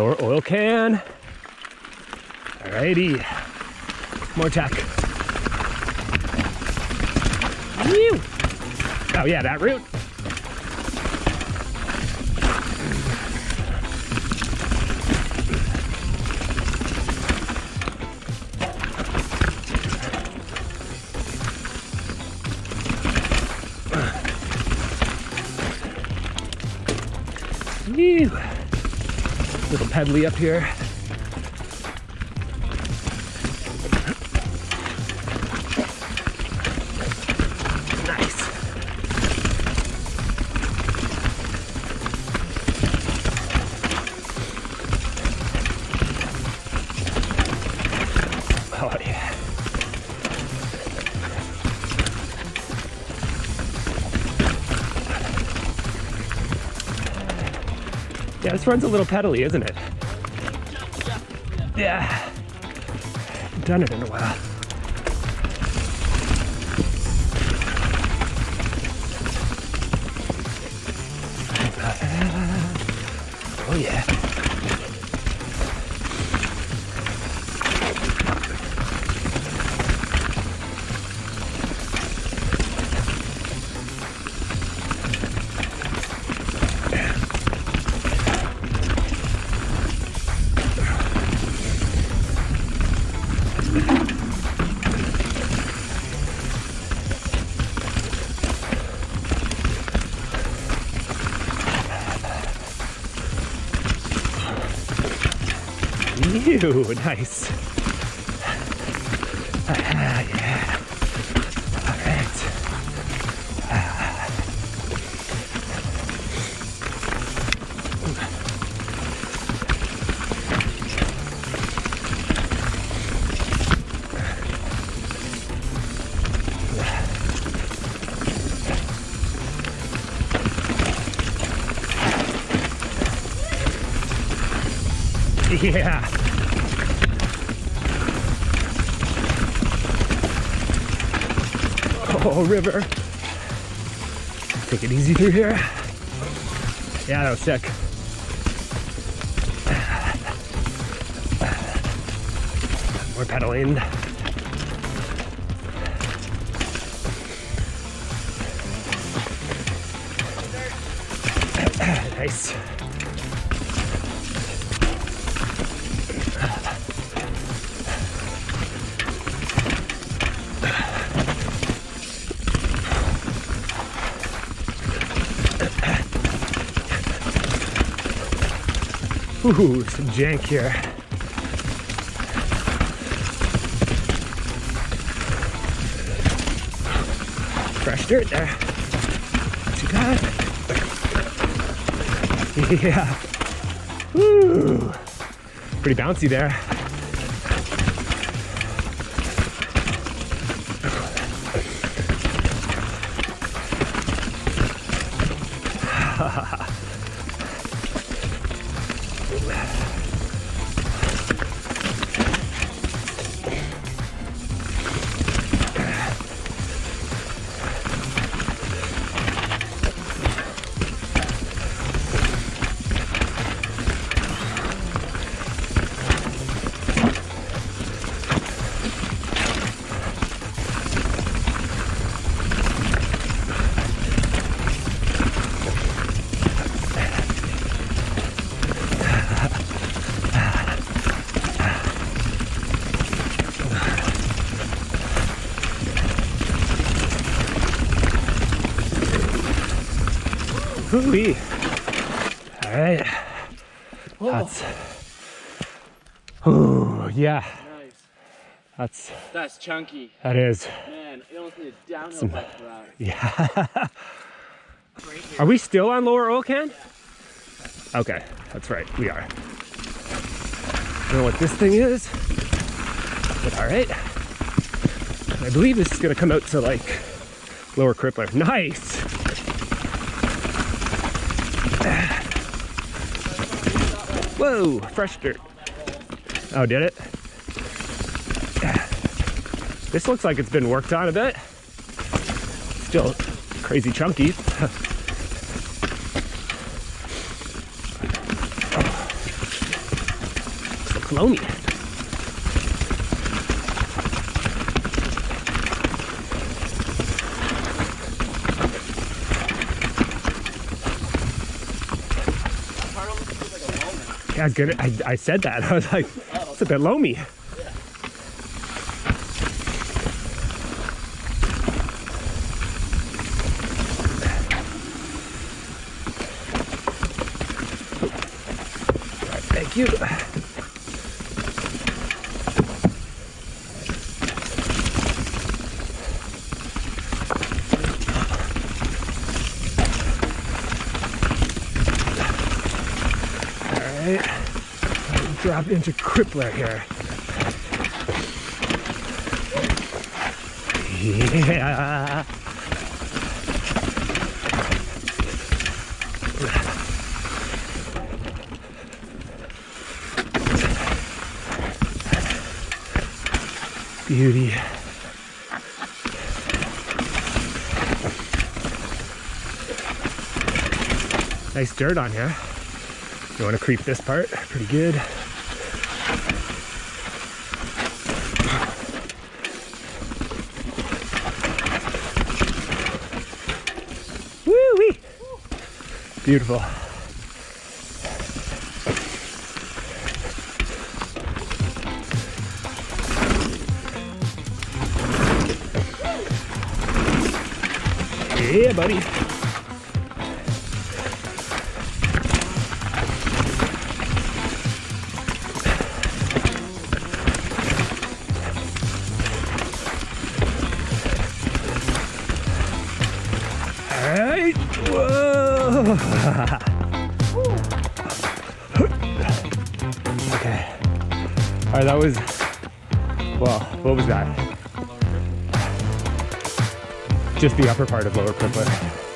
Lower oil can. Alrighty. More tack. Whew. Oh yeah, that route. Whew. Little pedally up here. Yeah, this run's a little pedally, isn't it? Yeah. Done it in a while. Ew, nice. Ah, yeah. All right. Yeah. Oh, river. Take it easy through here. Yeah, that was sick. More pedaling. Nice. Ooh, some jank here. Fresh dirt there. Not too bad. Yeah. Ooh. Pretty bouncy there. Hoo-wee. All right. That's. Ooh, yeah. Nice. That's That's chunky. that is. Man, you almost need a downhill bike for that. Yeah. Are we still on lower oil can? Okay, that's right. We are. Don't know what this thing is, but all right. I believe this is gonna come out to like lower crippler. Nice. Whoa, fresh dirt. Oh, did it? This looks like it's been worked on a bit. Still crazy chunky. loamy. Yeah, gonna. I, I said that. I was like, it's a bit loamy. Thank you. Right. Drop into crippler here. Yeah. Beauty. Nice dirt on here. You want to creep this part? Pretty good. Beautiful. Yeah, buddy. Alright. Whoa. okay. Alright, that was. Well, what was that? Just the upper part of Lower Crippler.